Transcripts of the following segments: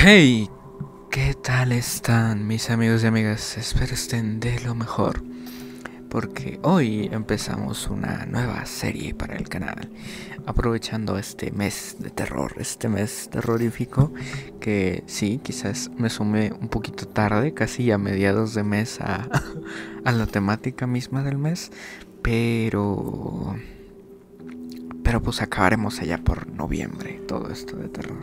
Hey, ¿qué tal están mis amigos y amigas? Espero estén de lo mejor. Porque hoy empezamos una nueva serie para el canal. Aprovechando este mes de terror, este mes terrorífico. Que sí, quizás me sumé un poquito tarde, casi a mediados de mes, a, a la temática misma del mes. Pero pero pues acabaremos allá por noviembre todo esto de terror.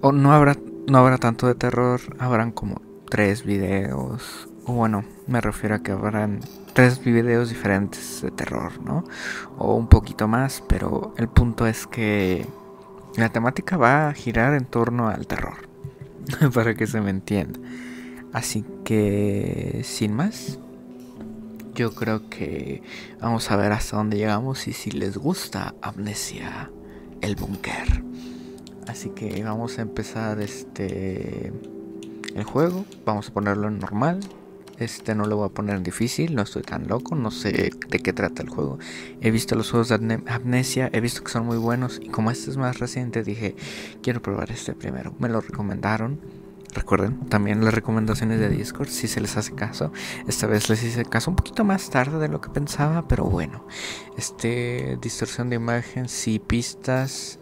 O no habrá no habrá tanto de terror, habrán como tres videos. O bueno, me refiero a que habrán tres videos diferentes de terror, ¿no? O un poquito más, pero el punto es que la temática va a girar en torno al terror. para que se me entienda. Así que, sin más, yo creo que vamos a ver hasta dónde llegamos y si les gusta Amnesia, el búnker. Así que vamos a empezar este el juego, vamos a ponerlo en normal. Este no lo voy a poner en difícil, no estoy tan loco, no sé de qué trata el juego. He visto los juegos de Amnesia, he visto que son muy buenos y como este es más reciente dije, quiero probar este primero. Me lo recomendaron. Recuerden también las recomendaciones de Discord, si se les hace caso. Esta vez les hice caso un poquito más tarde de lo que pensaba, pero bueno. Este distorsión de imagen, sí, pistas.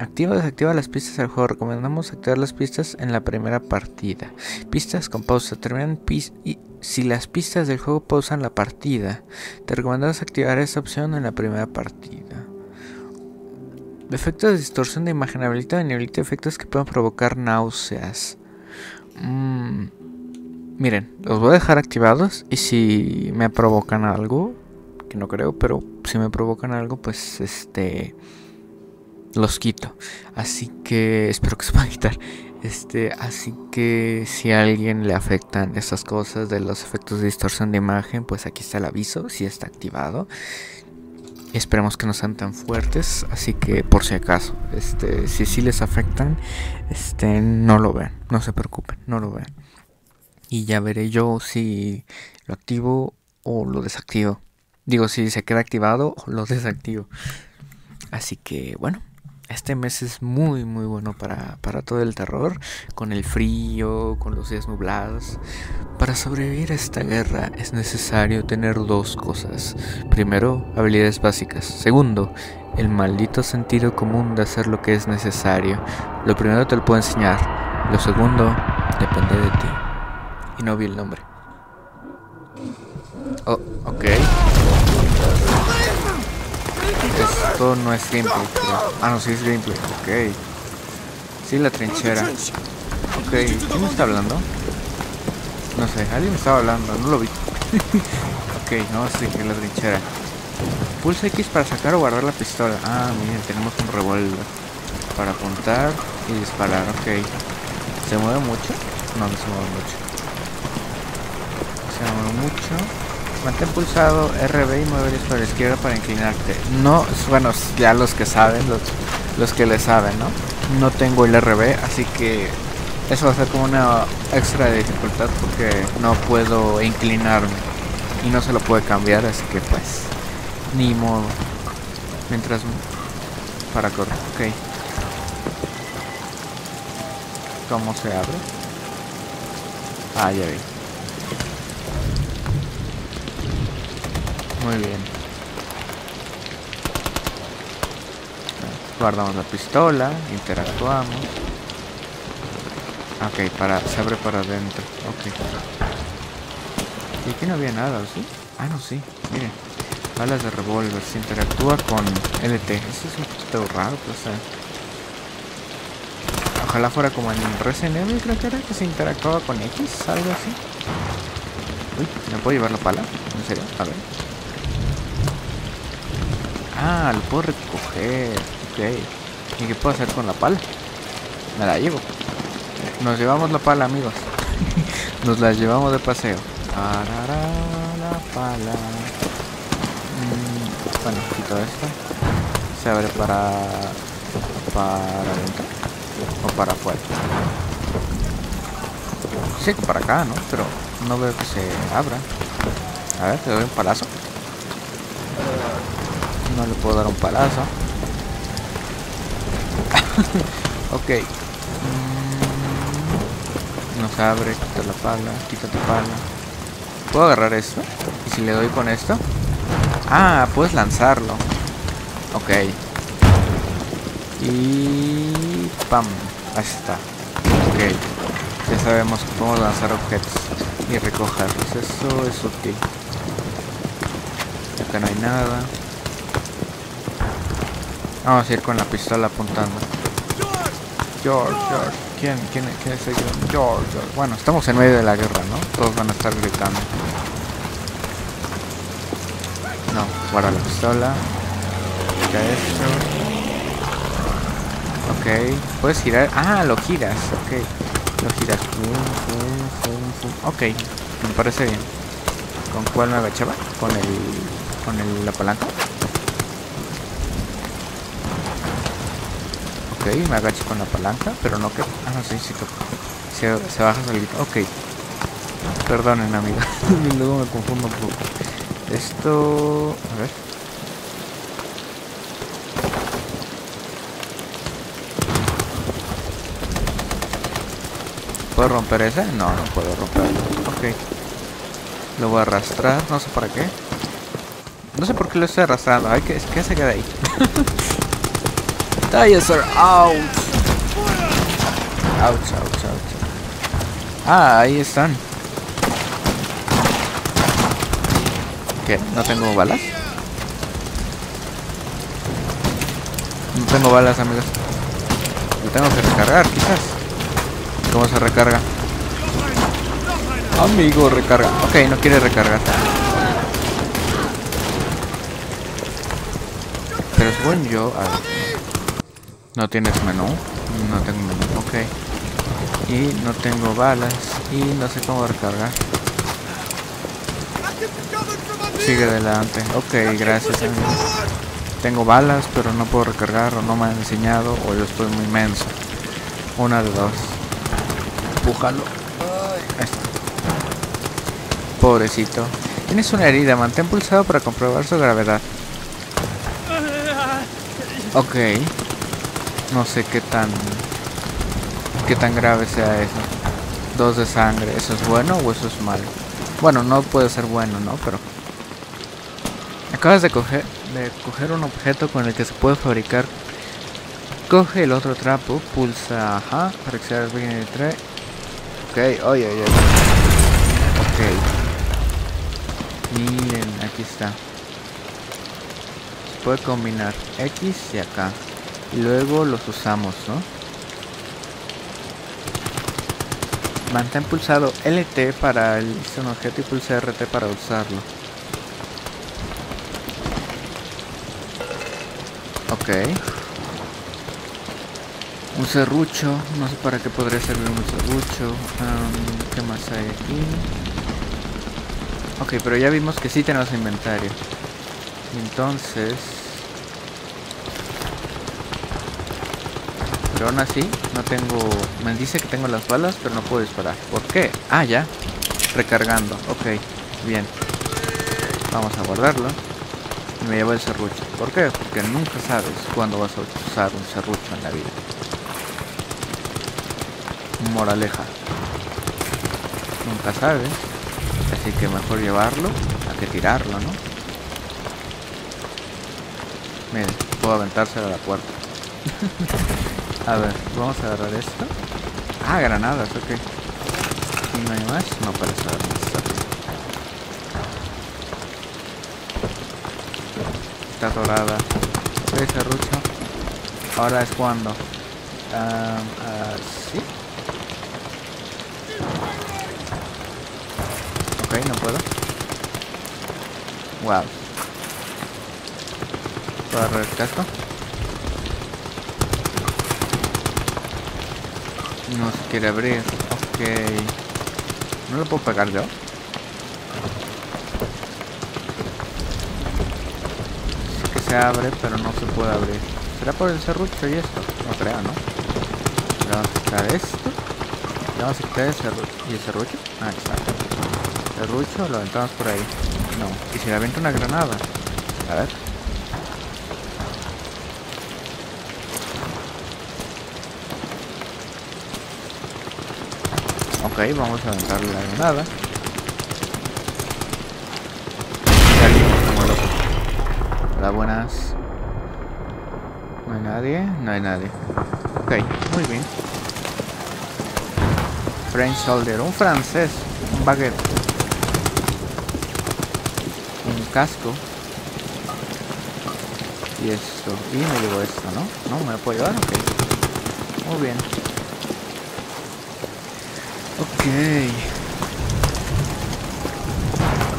Activa o desactiva las pistas del juego. Recomendamos activar las pistas en la primera partida. Pistas con pausa. Terminan pis y si las pistas del juego pausan la partida, te recomendamos activar esta opción en la primera partida. Efectos de distorsión de imagen. Habilita habilita efectos que puedan provocar náuseas. Mm, miren, los voy a dejar activados y si me provocan algo, que no creo, pero si me provocan algo, pues este los quito. Así que espero que se pueda quitar. Este, así que si a alguien le afectan estas cosas de los efectos de distorsión de imagen, pues aquí está el aviso, si está activado. Esperemos que no sean tan fuertes, así que por si acaso, este, si sí les afectan, este, no lo vean, no se preocupen, no lo vean. Y ya veré yo si lo activo o lo desactivo. Digo, si se queda activado o lo desactivo. Así que bueno, este mes es muy muy bueno para, para, todo el terror, con el frío, con los días nublados. Para sobrevivir a esta guerra es necesario tener dos cosas. Primero, habilidades básicas. Segundo, el maldito sentido común de hacer lo que es necesario. Lo primero te lo puedo enseñar. Lo segundo, depende de ti. Y no vi el nombre. Oh, ok. Esto no es gameplay, Ah, no, sí es gameplay. Ok. Sí, la trinchera. Ok, ¿quién me está hablando? No sé, alguien me estaba hablando, no lo vi. ok, no, sí, que la trinchera. Pulsa X para sacar o guardar la pistola. Ah, miren, tenemos un revólver. Para apuntar y disparar, ok. ¿Se mueve mucho? No, no se mueve mucho. Se mueve mucho. Mantén pulsado RB y mueves para la izquierda para inclinarte. No, bueno, ya los que saben, los, los que le saben, ¿no? No tengo el RB, así que eso va a ser como una extra de dificultad porque no puedo inclinarme. Y no se lo puede cambiar, así que pues, ni modo. Mientras para correr, ok. ¿Cómo se abre? Ah, ya vi. Muy bien. Guardamos la pistola, interactuamos. Ok, para, se abre para adentro. Ok. Y aquí no había nada, ¿sí? Ah, no, sí. Miren. Balas de revólver. Se interactúa con LT. Eso es un poquito raro, pues. Eh. Ojalá fuera como en Resident Evil, creo que era que se interactuaba con X, algo así. Uy, ¿me puedo llevar la pala? ¿En serio? A ver. Ah, lo puedo recoger. Ok. ¿Y qué puedo hacer con la pala? Me la llevo. Nos llevamos la pala, amigos. Nos la llevamos de paseo. la pala. Mm, bueno, quito esto. Se abre para... Para adentro. O para afuera. Sí, para acá, ¿no? Pero no veo que se abra. A ver, te doy un palazo. No le puedo dar un palazo. ok. Mm, se abre, quito la pala, quito la pala. ¿Puedo agarrar esto? ¿Y si le doy con esto? Ah, puedes lanzarlo. Ok. Y... ¡Pam! Ahí está. Ok. Ya sabemos que podemos lanzar objetos y recogerlos. Eso es útil. Acá no hay nada. Vamos a ir con la pistola apuntando. George, George. ¿Quién, quién, quién es el George, George? Bueno, estamos en medio de la guerra, ¿no? Todos van a estar gritando. No, guarda la pistola. Quita esto. Ok, puedes girar. Ah, lo giras, ok. Lo giras. Ok, me parece bien. ¿Con cuál me agachaba? Con el. con el, la palanca. Ok, me agacho con la palanca, pero no que. Ah, no, sí, sí que. Se, se baja solito. Ok. Perdonen, amiga. Luego me confundo un poco. Esto... A ver. ¿Puedo romper ese? No, no puedo romperlo. Ok. Lo voy a arrastrar, no sé para qué. No sé por qué lo estoy arrastrando. Ay, que, que se queda ahí. Dinosaur, out. Ouch, ouch, ouch. Ah, ahí están. ¿Qué? ¿No tengo balas? No tengo balas, amigos. Lo tengo que recargar, quizás. ¿Cómo se recarga? Amigo, recarga. Ok, no quiere recargar. Pero según yo... A ver. No tienes menú. No tengo menú. Ok. Y no tengo balas. Y no sé cómo recargar. Sigue adelante. Ok, gracias amigo. Tengo balas, pero no puedo recargar o no me han enseñado o yo estoy muy menso. Una de dos. Ahí está. Pobrecito. Tienes una herida, mantén pulsado para comprobar su gravedad. Ok. No sé qué tan... qué tan grave sea eso. Dos de sangre. ¿Eso es bueno o eso es malo? Bueno, no puede ser bueno, ¿no? Pero... Acabas de coger, de coger un objeto con el que se puede fabricar. Coge el otro trapo, pulsa ajá, para acceder al el 3. Ok, oye, oye. Ok. Miren, aquí está. Se puede combinar X y acá. Luego los usamos, ¿no? Mantén pulsado LT para el un objeto y pulsa RT para usarlo. Ok. Un serrucho. No sé para qué podría servir un serrucho. ¿Qué más hay aquí? Ok, pero ya vimos que sí tenemos inventario. Entonces... Pero aún así, no tengo... Me dice que tengo las balas, pero no puedo disparar. ¿Por qué? Ah, ya. Recargando. Ok, bien. Vamos a guardarlo. Me llevo el serrucho. ¿Por qué? Porque nunca sabes cuándo vas a usar un serrucho en la vida. Moraleja. Nunca sabes. Así que mejor llevarlo a que tirarlo, ¿no? Miren, puedo aventárselo a la puerta. a ver, vamos a agarrar esto. Ah, granadas, ok. ¿Y no hay más? No parece haber más. Está dorada. ¿Ves, serrucho? Ahora es cuando. Um, ¿Sí? Ok, no puedo. Wow. ¿Puedo agarrar el casco? No se quiere abrir. Ok. ¿No lo puedo pegar yo? Sí que se abre, pero no se puede abrir. ¿Será por el serrucho y esto? No creo, ¿no? Le vamos a quitar esto. Le vamos a quitar el serrucho. ¿Y el serrucho? Ah, exacto. Serrucho lo aventamos por ahí. No. ¿Y si le avienta una granada? A ver. Ok, vamos a aventarle la granada. Hola, buenas. ¿No hay nadie? No hay nadie. Ok, muy bien. French Soldier, un francés, un baguette. Un casco. Y esto. Y me llevo esto, ¿no? ¿No? ¿Me lo puedo llevar? Ok. Muy bien. Ok.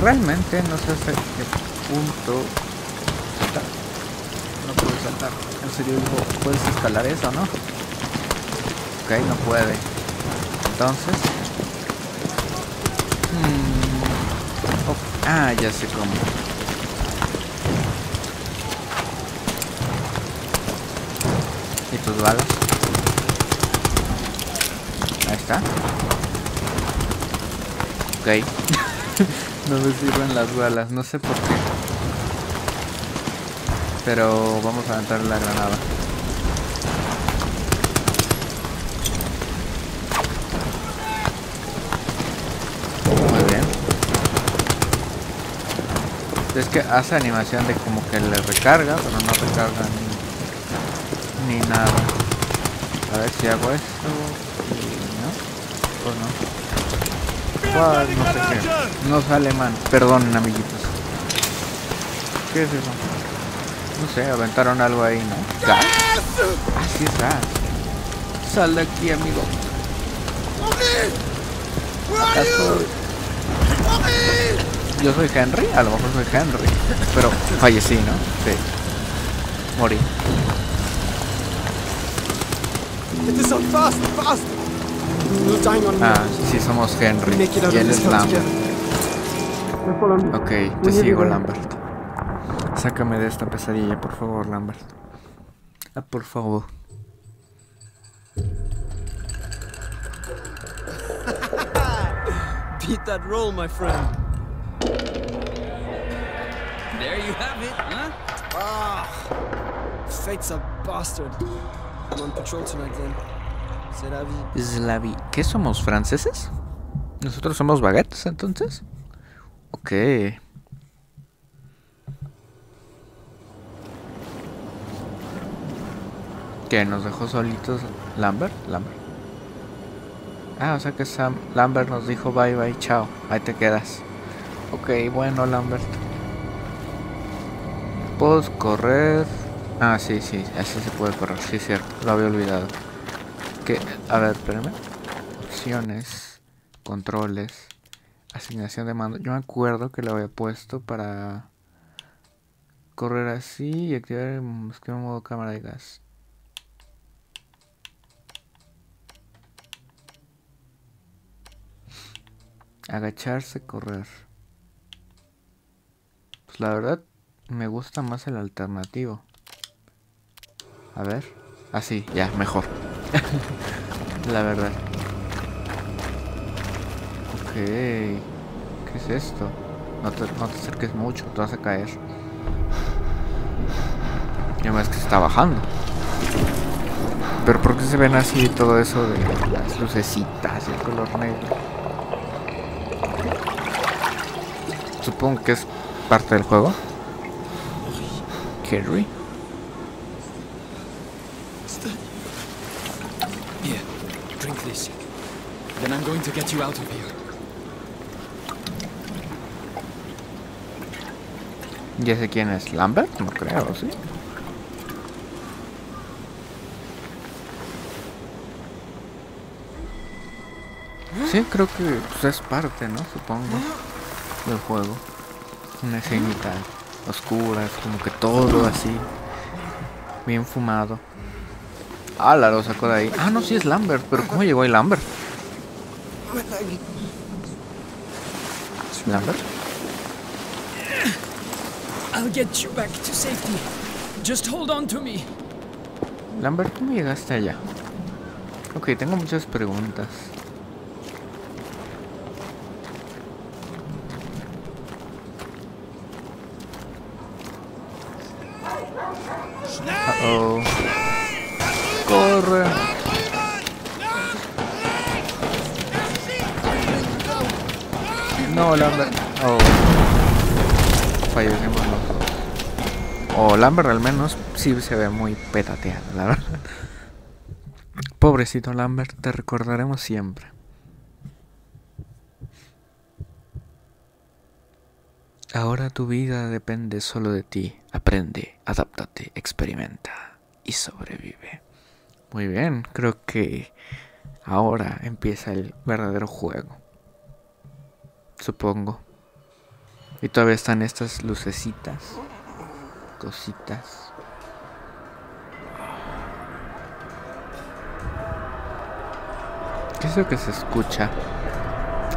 Realmente no sé hasta qué punto saltar. No puedo saltar. En serio ¿puedes escalar eso, no? Ok, no puede. Entonces. Hmm, oh, ah, ya sé cómo. ¿Y tus balas? Ahí está. Ok. no me sirven las balas, no sé por qué. Pero vamos a aventar la granada. Muy bien. Es que hace animación de como que le recarga, pero no recarga ni, ni nada. A ver si hago esto. ¿No? ¿O no? No sé qué. No sale man. Perdón, amiguitos. ¿Qué es eso? No sé, aventaron algo ahí, ¿no? ¿Gas? Así es gas. Sal de aquí, amigo. ¿Acaso... Yo soy Henry, a lo mejor soy Henry. Pero fallecí, ¿no? Sí. Morí. Ah, sí, somos Henry. Y él es Lambert. Ok, te sigo, Lambert. Sácame de esta pesadilla, por favor, Lambert. Ah, por favor. Beat that roll, my friend. There you have it, huh? Ah, fate's a bastard. I'm on patrol tonight, then. Slavi. ¿Qué somos? ¿Franceses? ¿Nosotros somos baguettes entonces? Ok. ¿Qué? ¿Nos dejó solitos Lambert? Lambert. Ah, o sea que Sam Lambert nos dijo bye bye, chao. Ahí te quedas. Ok, bueno Lambert. Puedo correr. Ah, sí, sí, así se puede correr, sí, cierto. Lo había olvidado que, a ver, espérame. Opciones, controles, asignación de mando. Yo me acuerdo que lo había puesto para correr así y activar el modo cámara de gas. Agacharse, correr. Pues la verdad me gusta más el alternativo. A ver. Así, ya, mejor. La verdad. Ok. ¿Qué es esto? No te, no te acerques mucho, te vas a caer. Y además que se está bajando. Pero ¿por qué se ven así todo eso de las lucecitas y el color negro? Supongo que es parte del juego. Kerry. Then I'm going to get you out of here. Ya sé quién es Lambert, no creo, ¿sí? Sí, creo que pues, es parte, ¿no? Supongo, del juego. Una escenita oscura, como que todo así, bien fumado. Ah, la lo sacó de ahí. Ah, no, sí es Lambert, pero ¿cómo llegó ahí Lambert? I'll get you back to safety. Just hold on to me. Lambert, ¿cómo llegaste allá? Ok, tengo muchas preguntas. Lambert al menos sí se ve muy petateado, la verdad. Pobrecito Lambert, te recordaremos siempre. Ahora tu vida depende solo de ti. Aprende, adáptate, experimenta y sobrevive. Muy bien, creo que ahora empieza el verdadero juego. Supongo. Y todavía están estas lucecitas, cositas. ¿Qué es lo que se escucha?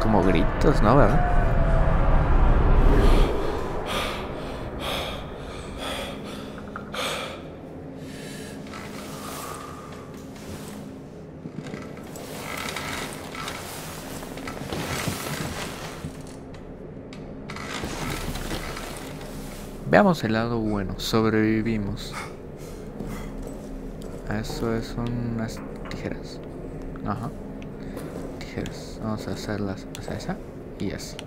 Como gritos, ¿no? ¿Verdad? Veamos el lado bueno, sobrevivimos. Eso es unas tijeras. Ajá. Tijeras. Vamos a hacerlas sea, esa y así.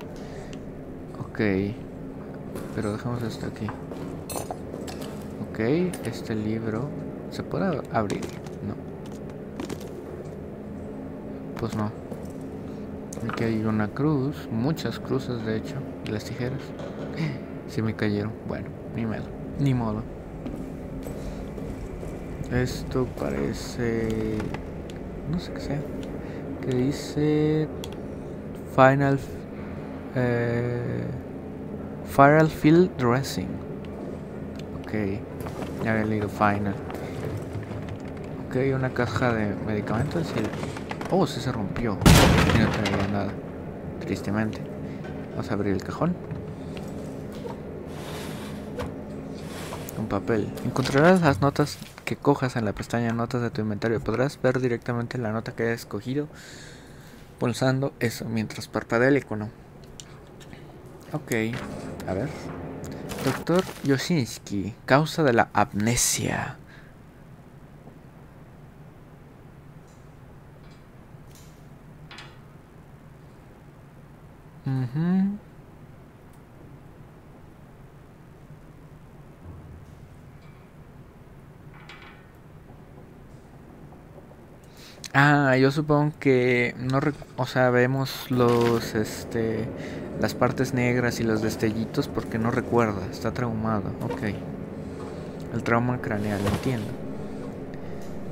Ok. Pero dejamos esto aquí. Ok, este libro se puede abrir. No. Pues no. Aquí hay una cruz, muchas cruces de hecho, y las tijeras. Se me cayeron. Bueno, ni modo. Ni modo. Esto parece... No sé qué sea. Que dice... Final... Eh, Final Field Dressing. Ok. Ya había leído Final. Ok, una caja de medicamentos y... Oh, sí se rompió. Y no traía nada. Tristemente. Vamos a abrir el cajón. Papel. Encontrarás las notas que cojas en la pestaña Notas de tu inventario. Podrás ver directamente la nota que hayas escogido pulsando eso mientras parpadea el icono. Ok, a ver. Doctor Yosinski, causa de la amnesia. Ah, yo supongo que no, o sea, vemos los, este, las partes negras y los destellitos porque no recuerda, está traumado, ok. El trauma craneal, entiendo.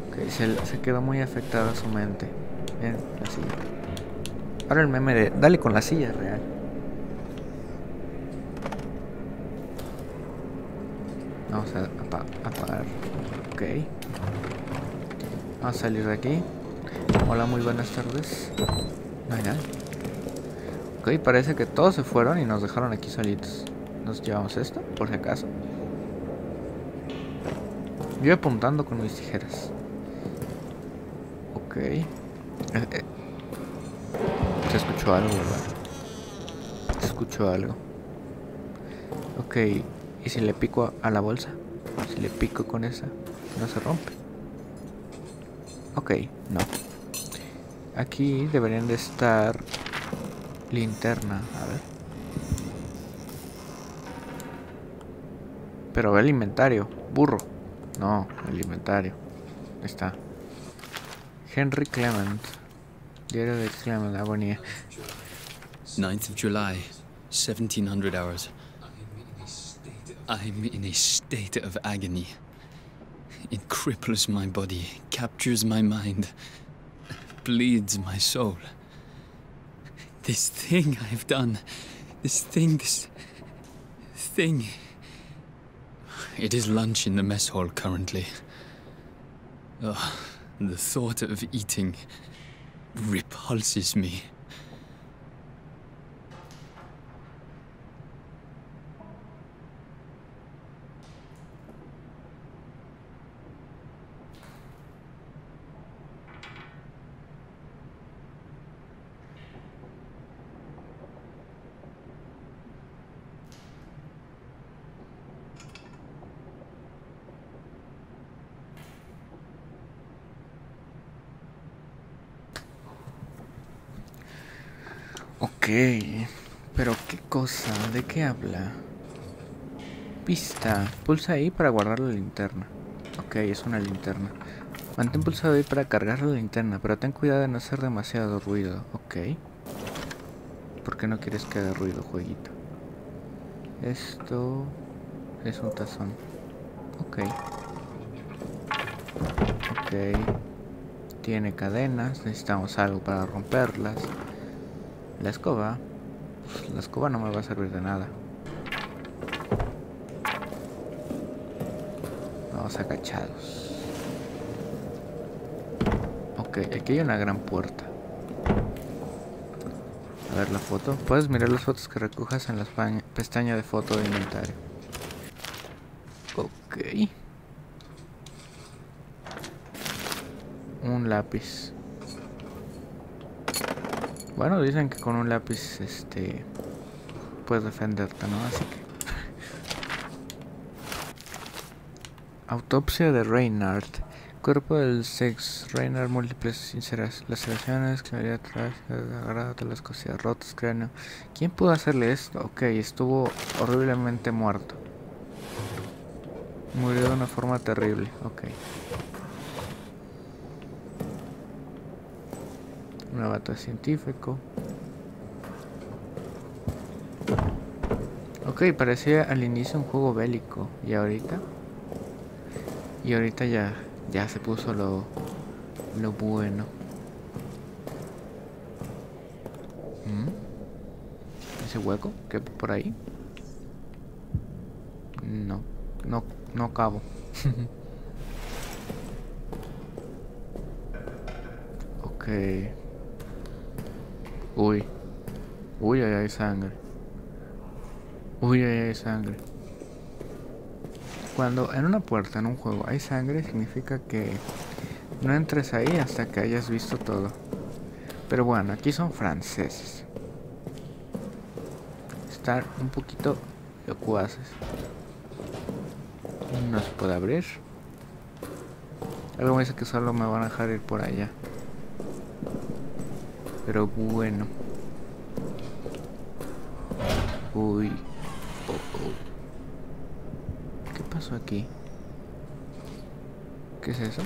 Ok, se, se quedó muy afectada su mente. Bien, la silla. Ahora el meme de, dale con la silla real. Vamos a apagar, ok. Vamos a salir de aquí. Hola, muy buenas tardes. No hay nada. Ok, parece que todos se fueron y nos dejaron aquí solitos. Nos llevamos esto, por si acaso. Yo apuntando con mis tijeras. Ok. Eh, eh. Se escuchó algo, ¿verdad? Se escuchó algo. Ok. ¿Y si le pico a la bolsa? Si le pico con esa, no se rompe. Ok, no. Aquí deberían de estar linterna, a ver. Pero el inventario, burro. No, el inventario. Ahí está. Henry Clement. Diario de Clement, agonía. 9th of July, 1700 hours. I'm in a state of agony. It cripples my body, captures my mind. Bleeds my soul. This thing I've done, this thing, this thing. It is lunch in the mess hall currently. Oh, the thought of eating repulses me. pero qué cosa, ¿de qué habla? Pista, pulsa ahí para guardar la linterna. Ok, es una linterna. Mantén pulsado ahí para cargar la linterna, pero ten cuidado de no hacer demasiado ruido. Ok. ¿Por qué no quieres que haga ruido, jueguito? Esto es un tazón. Ok. Ok. Tiene cadenas, necesitamos algo para romperlas. La escoba. Pues, la escoba no me va a servir de nada. Vamos agachados. Ok, aquí hay una gran puerta. A ver la foto. Puedes mirar las fotos que recojas en la pestaña de foto de inventario. Ok. Un lápiz. Bueno, dicen que con un lápiz, este, puedes defenderte, ¿no? Así que... Autopsia de Reynard. Cuerpo del sex. Reynard, múltiples laceraciones, claridad atrás, agarrado de las costillas rotas, cráneo. ¿Quién pudo hacerle esto? Ok, estuvo horriblemente muerto. Murió de una forma terrible. Ok. Un avatar científico. Ok, parecía al inicio un juego bélico. ¿Y ahorita? Y ahorita ya, ya se puso lo, lo bueno. ¿Mm? ¿Ese hueco? ¿Qué por ahí? No, no, no cabo. ok. Uy. Uy, ahí hay sangre. Uy, ahí hay sangre. Cuando en una puerta en un juego hay sangre, significa que no entres ahí hasta que hayas visto todo. Pero bueno, aquí son franceses. Están un poquito locuaces. No se puede abrir. Algo me dice que solo me van a dejar ir por allá. Pero bueno. Uy. Oh, oh. ¿Qué pasó aquí? ¿Qué es eso?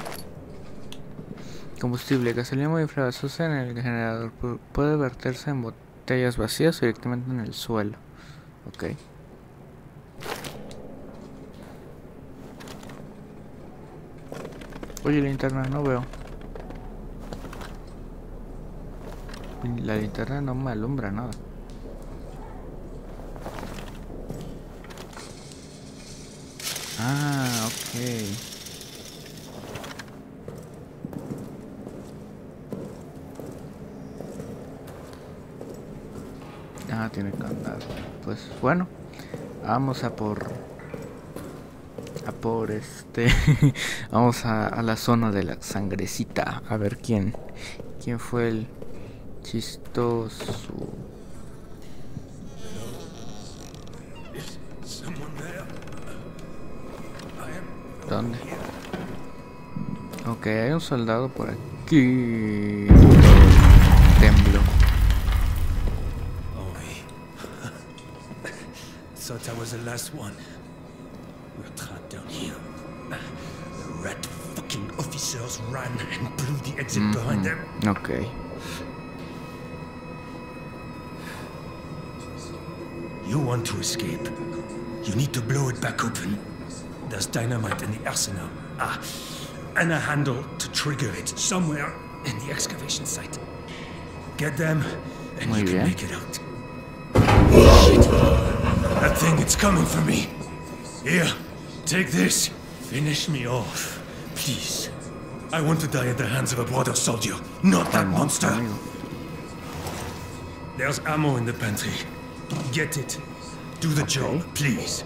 Combustible, gasolina muy inflamación en el generador. Puede verterse en botellas vacías o directamente en el suelo. Ok. Oye, linterna, no veo. La linterna no me alumbra nada. Ah, ok. Ah, tiene candado. Pues bueno, vamos a por... A por este... vamos a, a la zona de la sangrecita. A ver quién... ¿Quién fue el chistoso. ¿Dónde? Ok, hay un soldado por aquí. Temblo. Thought I was the last one. We're trapped down here. The rat fucking officers ran and blew the exit Mm-hmm. behind them. Ok. You want to escape. You need to blow it back open. There's dynamite in the arsenal. Ah, and a handle to trigger it somewhere in the excavation site. Get them, and Muy you can bien. make it out. Shit. That thing, it's coming for me. Here, take this. Finish me off, please. I want to die at the hands of a brother soldier, not that monster. There's ammo in the pantry. Get it. Do the job, Okay. please.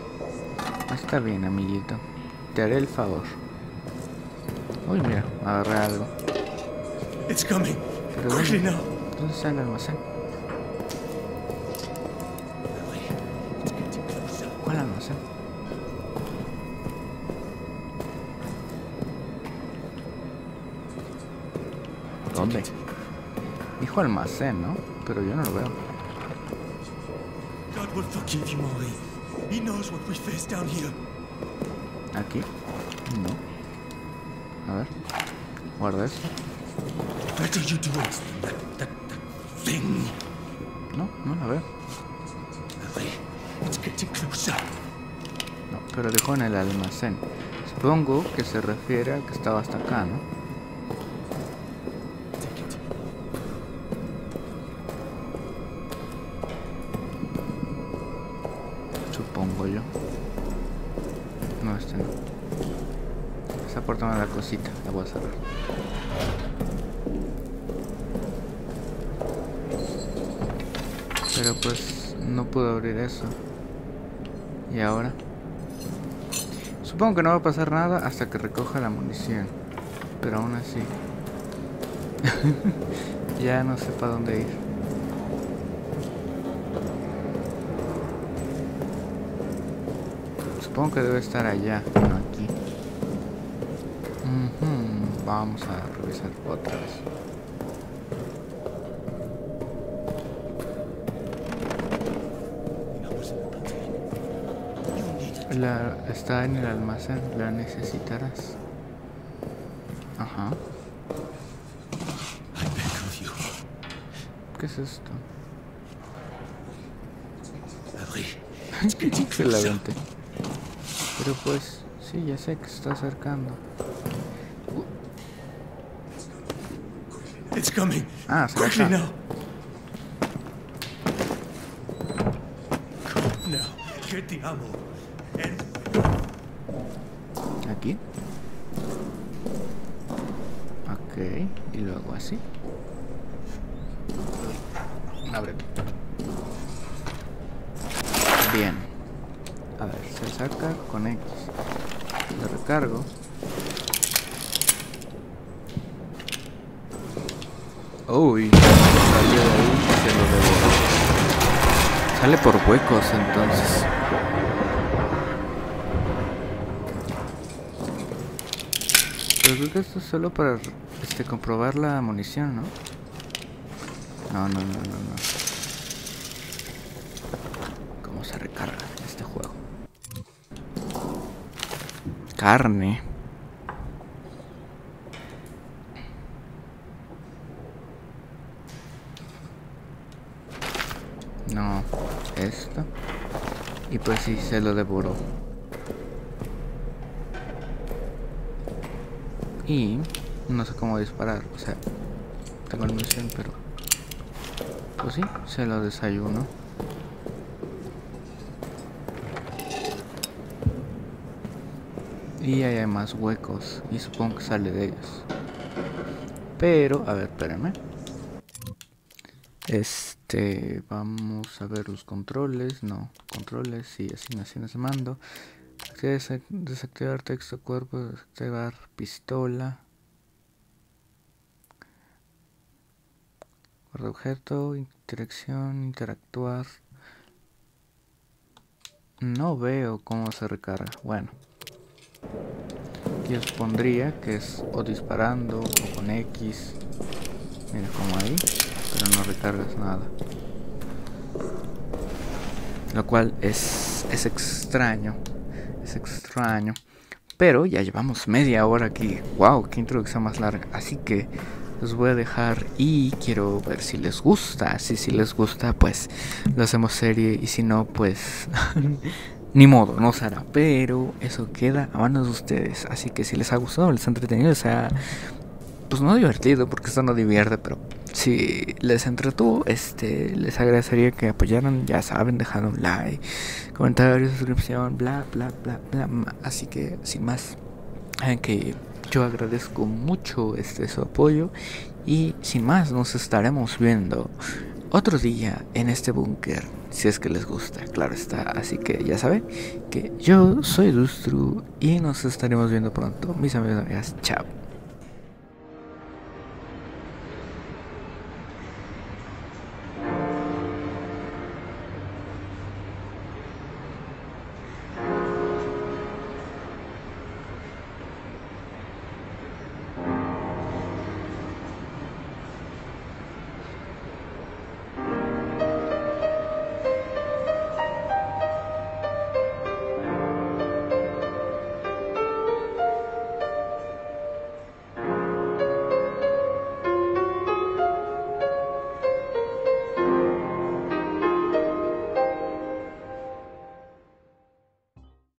Está bien, amiguito. Te haré el favor. Uy, mira, agarré algo. It's coming. Pero Quickly ¿dónde, now. ¿dónde está el almacén? ¿Cuál almacén? ¿Dónde? Dijo almacén, ¿no? Pero yo no lo veo. Forgive you, Henri. He knows what we face down here. Aquí. No. A ver. Guarda eso. Better you do it that, that, that thing. No, no la veo. Henri, it's getting closer. No, pero dejó en el almacén. Supongo que se refiere a que estaba hasta acá, ¿no? No, este no. Esa puerta me da cosita, la voy a cerrar. Pero pues no puedo abrir eso. ¿Y ahora? Supongo que no va a pasar nada hasta que recoja la munición. Pero aún así. ya no sé para dónde ir. Supongo que debe estar allá, no aquí. Ujú, Vamos a revisar otra vez. La, está en el almacén, la necesitarás. Ajá. I beg of you. ¿Qué es esto? Se la closer. Pero pues, sí, ya sé que se está acercando. It's coming. Ah, se Quickly now. Now, get the ammo. And Aquí. Ok, y luego así. Abre. Bien. A ver, se saca con X. Uy, salió de ahí y se. Sale por huecos entonces. Pero creo que esto es solo para este, comprobar la munición, ¿no? No, no, no, no, no. ¿Cómo se recarga este juego? Carne. No, esto. Y pues sí, se lo devoró. Y no sé cómo disparar, o sea, tengo la munición, pero pues sí, se lo desayuno. Y hay más huecos y supongo que sale de ellos. Pero, a ver, espérame. Este, vamos a ver los controles, no, controles y asignaciones de mando. Desa- Desactivar texto cuerpo, desactivar pistola. Guarda objeto, interacción, interactuar. No veo cómo se recarga. Bueno. Yo supondría que es o disparando o con X. Mira como ahí. Pero no recargas nada. Lo cual es, es extraño. Es extraño. Pero ya llevamos media hora aquí. Wow, qué introducción más larga. Así que los voy a dejar y quiero ver si les gusta. Si si les gusta, pues lo hacemos serie. Y si no, pues ni modo, no se hará. Pero eso queda a manos de ustedes. Así que si les ha gustado, les ha entretenido, o sea, pues no divertido, porque esto no divierte, pero si les entretuvo, este, les agradecería que apoyaran, ya saben, dejando un like, comentario, suscripción, bla, bla, bla, bla. Así que, sin más, saben que yo agradezco mucho este su apoyo y sin más nos estaremos viendo otro día en este búnker, si es que les gusta, claro está. Así que ya saben que yo soy Dustru y nos estaremos viendo pronto, mis amigos y amigas. Chao.